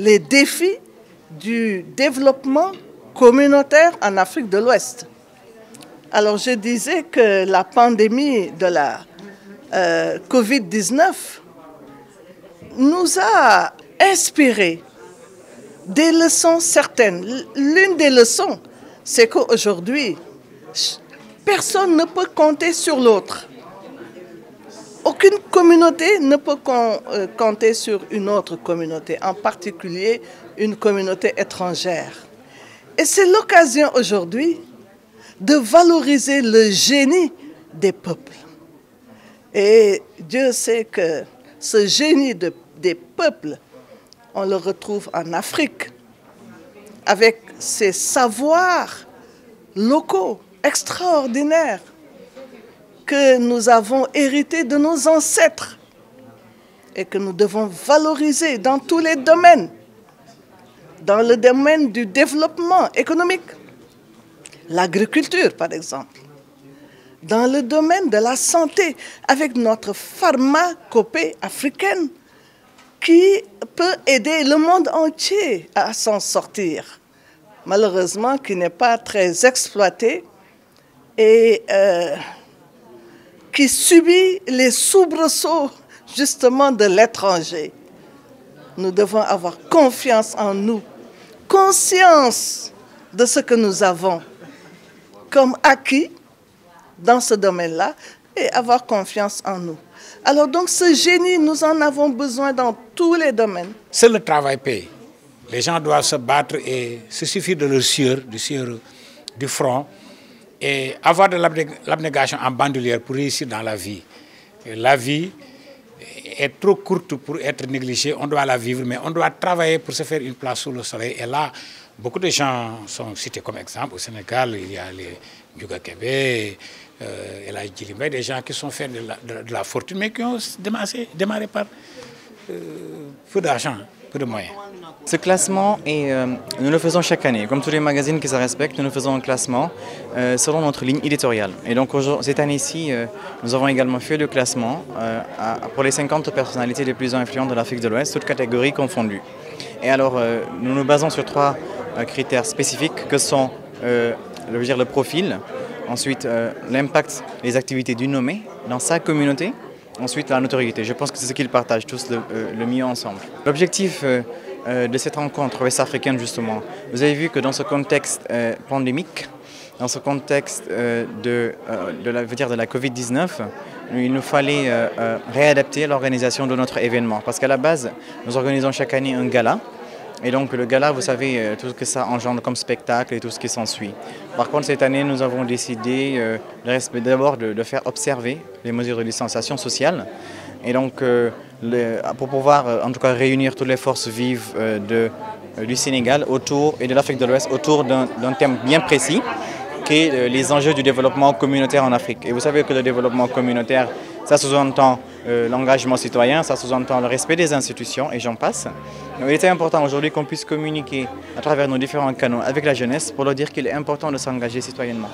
les défis du développement communautaire en Afrique de l'Ouest. Alors je disais que la pandémie de la euh, COVID-19 nous a inspiré des leçons certaines. L'une des leçons, c'est qu'aujourd'hui, personne ne peut compter sur l'autre. Aucune communauté ne peut euh, compter sur une autre communauté, en particulier une communauté étrangère. Et c'est l'occasion aujourd'hui de valoriser le génie des peuples. Et Dieu sait que ce génie des peuples, on le retrouve en Afrique, avec ses savoirs locaux extraordinaires que nous avons hérités de nos ancêtres et que nous devons valoriser dans tous les domaines, dans le domaine du développement économique, l'agriculture par exemple, dans le domaine de la santé avec notre pharmacopée africaine qui peut aider le monde entier à s'en sortir. Malheureusement, qui n'est pas très exploité et euh, qui subit les soubresauts justement de l'étranger. Nous devons avoir confiance en nous, conscience de ce que nous avons comme acquis dans ce domaine-là et avoir confiance en nous. Alors donc ce génie, nous en avons besoin dans tous les domaines. C'est le travail paye. Les gens doivent se battre et se suffit de leur sueur, du sueur du front et avoir de l'abnégation en bandoulière pour réussir dans la vie. la vie est trop courte pour être négligée, on doit la vivre, mais on doit travailler pour se faire une place sous le soleil. Et là, beaucoup de gens sont cités comme exemple. Au Sénégal, il y a les Yuga Kebe, euh, la Djilimbe, des gens qui sont faits de la, fortune, mais qui ont démarré, par euh, peu d'argent, Ce classement, euh, nous le faisons chaque année. Comme tous les magazines qui se respectent, nous faisons un classement euh, selon notre ligne éditoriale. Et donc cette année-ci, nous avons également fait le classement pour les 50 personnalités les plus influentes de l'Afrique de l'Ouest, toutes catégories confondues. Et alors, nous nous basons sur trois critères spécifiques que sont le, le profil, ensuite l'impact des activités du nommé dans sa communauté, ensuite la notoriété. Je pense que c'est ce qu'ils partagent tous le, mieux ensemble. L'objectif euh, de cette rencontre ouest-africaine justement. Vous avez vu que dans ce contexte euh, pandémique, dans ce contexte euh, de, de, la, de la Covid-19, il nous fallait réadapter l'organisation de notre événement. Parce qu'à la base, nous organisons chaque année un gala. Et donc le gala, vous savez, tout ce que ça engendre comme spectacle et tout ce qui s'ensuit. Par contre, cette année, nous avons décidé d'abord de, faire observer les mesures de distanciation sociale. Et donc, pour pouvoir euh, en tout cas réunir toutes les forces vives euh, euh, du Sénégal autour, et de l'Afrique de l'Ouest autour d'un thème bien précis euh, les enjeux du développement communautaire en Afrique. Et vous savez que le développement communautaire, ça sous-entend euh, l'engagement citoyen, ça sous-entend le respect des institutions et j'en passe. Il était important aujourd'hui qu'on puisse communiquer à travers nos différents canaux avec la jeunesse pour leur dire qu'il est important de s'engager citoyennement.